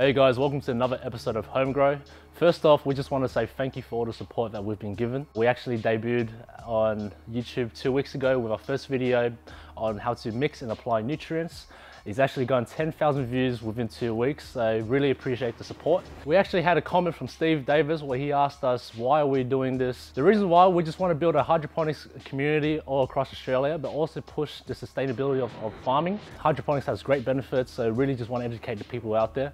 Hey guys, welcome to another episode of Homegrow. First off, we just want to say thank you for all the support that we've been given. We actually debuted on YouTube two weeks ago with our first video on how to mix and apply nutrients. It's actually gone 10,000 views within two weeks, so really appreciate the support. We actually had a comment from Steve Davis where he asked us, why are we doing this? The reason why, we just want to build a hydroponics community all across Australia, but also push the sustainability of, of farming. Hydroponics has great benefits, so really just want to educate the people out there.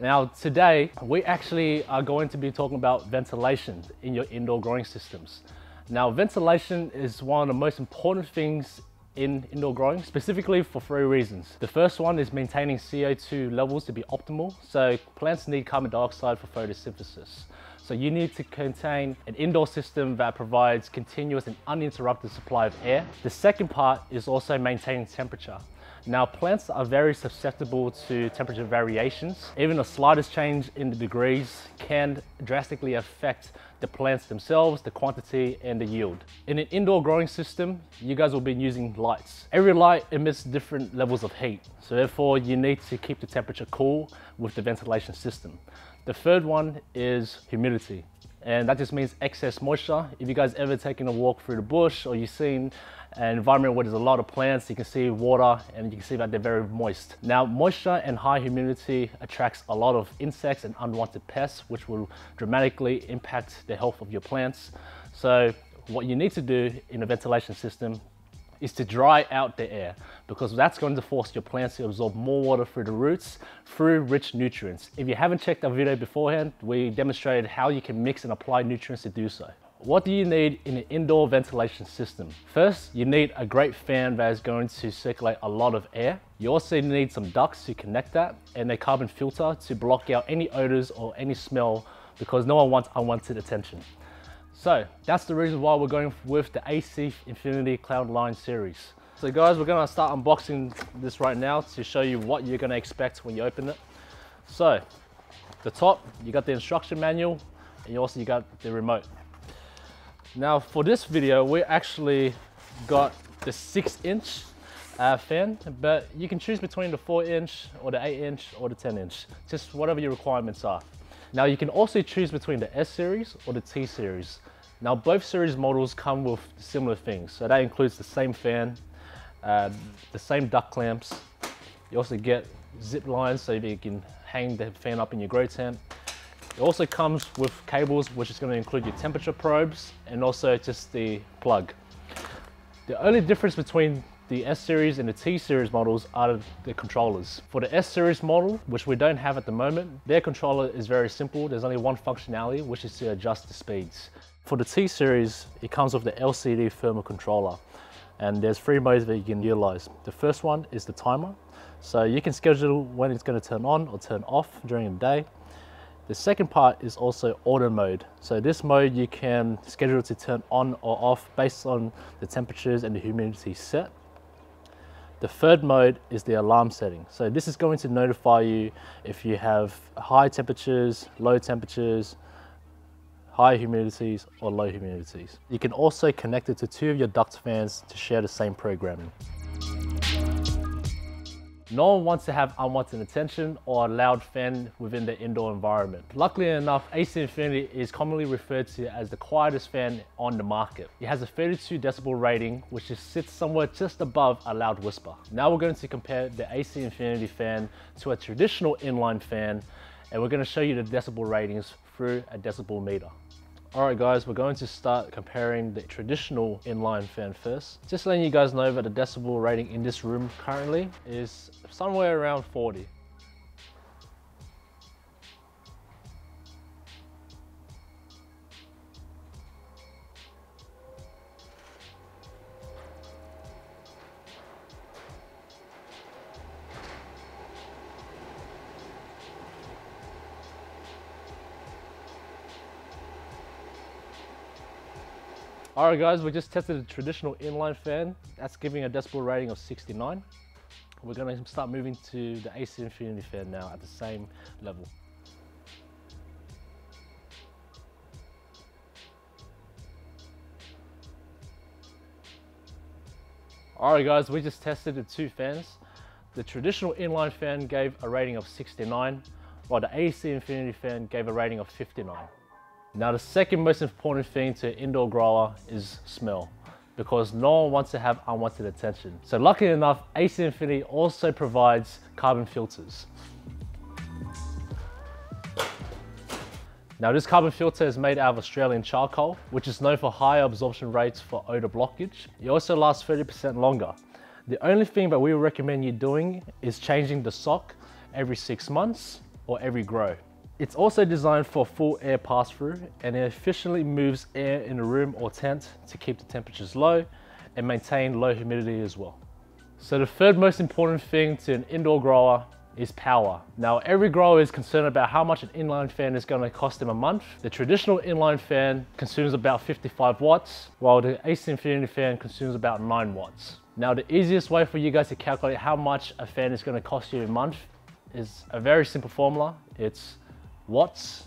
Now today, we actually are going to be talking about ventilation in your indoor growing systems. Now ventilation is one of the most important things in indoor growing, specifically for three reasons. The first one is maintaining CO2 levels to be optimal. So plants need carbon dioxide for photosynthesis. So you need to contain an indoor system that provides continuous and uninterrupted supply of air. The second part is also maintaining temperature. Now plants are very susceptible to temperature variations. Even the slightest change in the degrees can drastically affect the plants themselves, the quantity and the yield. In an indoor growing system, you guys will be using lights. Every light emits different levels of heat. So therefore you need to keep the temperature cool with the ventilation system. The third one is humidity and that just means excess moisture. If you guys ever taken a walk through the bush or you've seen an environment where there's a lot of plants, you can see water and you can see that they're very moist. Now, moisture and high humidity attracts a lot of insects and unwanted pests, which will dramatically impact the health of your plants. So what you need to do in a ventilation system is to dry out the air because that's going to force your plants to absorb more water through the roots through rich nutrients. If you haven't checked our video beforehand, we demonstrated how you can mix and apply nutrients to do so. What do you need in an indoor ventilation system? First, you need a great fan that is going to circulate a lot of air. You also need some ducts to connect that and a carbon filter to block out any odors or any smell because no one wants unwanted attention. So that's the reason why we're going with the AC Infinity Cloudline series. So guys, we're gonna start unboxing this right now to show you what you're gonna expect when you open it. So, the top, you got the instruction manual, and you also you got the remote. Now for this video, we actually got the six inch uh, fan, but you can choose between the four inch or the eight inch or the 10 inch, just whatever your requirements are. Now you can also choose between the S series or the T series. Now both series models come with similar things. So that includes the same fan, uh, the same duct clamps. You also get zip lines so you can hang the fan up in your grow tent. It also comes with cables which is going to include your temperature probes and also just the plug. The only difference between the S-Series and the T-Series models are the controllers. For the S-Series model, which we don't have at the moment, their controller is very simple. There's only one functionality, which is to adjust the speeds. For the T-Series, it comes with the LCD thermal controller. And there's three modes that you can utilize. The first one is the timer. So you can schedule when it's gonna turn on or turn off during the day. The second part is also auto mode. So this mode you can schedule to turn on or off based on the temperatures and the humidity set. The third mode is the alarm setting. So this is going to notify you if you have high temperatures, low temperatures, high humidities or low humidities. You can also connect it to two of your duct fans to share the same programming. No one wants to have unwanted attention or a loud fan within the indoor environment. Luckily enough, AC Infinity is commonly referred to as the quietest fan on the market. It has a 32 decibel rating, which sits somewhere just above a loud whisper. Now we're going to compare the AC Infinity fan to a traditional inline fan, and we're going to show you the decibel ratings through a decibel meter. Alright guys, we're going to start comparing the traditional inline fan first. Just letting you guys know that the decibel rating in this room currently is somewhere around 40. All right guys, we just tested a traditional inline fan. That's giving a decibel rating of 69. We're gonna start moving to the AC Infinity fan now at the same level. All right guys, we just tested the two fans. The traditional inline fan gave a rating of 69, while the AC Infinity fan gave a rating of 59. Now the second most important thing to indoor grower is smell because no one wants to have unwanted attention. So luckily enough, AC Infinity also provides carbon filters. Now this carbon filter is made out of Australian charcoal, which is known for higher absorption rates for odor blockage. It also lasts 30% longer. The only thing that we recommend you doing is changing the sock every six months or every grow. It's also designed for full air pass through and it efficiently moves air in a room or tent to keep the temperatures low and maintain low humidity as well. So the third most important thing to an indoor grower is power. Now every grower is concerned about how much an inline fan is going to cost them a month. The traditional inline fan consumes about 55 watts while the AC Infinity fan consumes about 9 watts. Now the easiest way for you guys to calculate how much a fan is going to cost you a month is a very simple formula. It's watts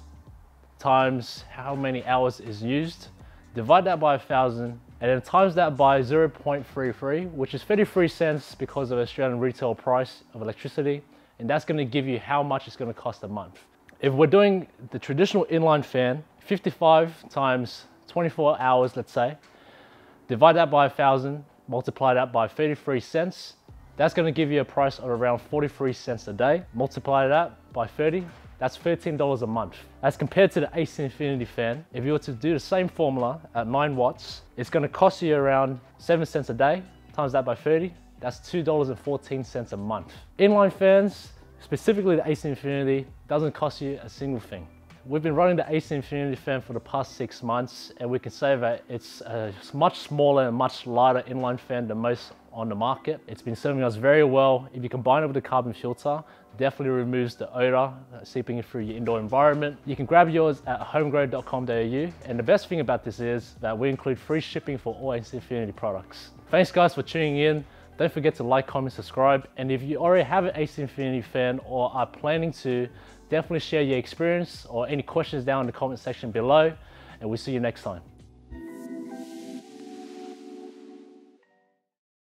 times how many hours is used, divide that by a thousand, and then times that by 0.33, which is 33 cents because of Australian retail price of electricity, and that's gonna give you how much it's gonna cost a month. If we're doing the traditional inline fan, 55 times 24 hours, let's say, divide that by a thousand, multiply that by 33 cents, that's gonna give you a price of around 43 cents a day. Multiply that by 30, that's $13 a month. As compared to the AC Infinity fan, if you were to do the same formula at 9 watts, it's gonna cost you around 7 cents a day, times that by 30, that's $2.14 a month. Inline fans, specifically the AC Infinity, doesn't cost you a single thing. We've been running the AC Infinity fan for the past six months and we can say that it's a much smaller and much lighter inline fan than most on the market. It's been serving us very well. If you combine it with the carbon filter, definitely removes the odor seeping through your indoor environment. You can grab yours at homegrow.com.au and the best thing about this is that we include free shipping for all AC Infinity products. Thanks guys for tuning in. Don't forget to like, comment, subscribe. And if you already have an AC Infinity fan or are planning to, definitely share your experience or any questions down in the comment section below. And we'll see you next time.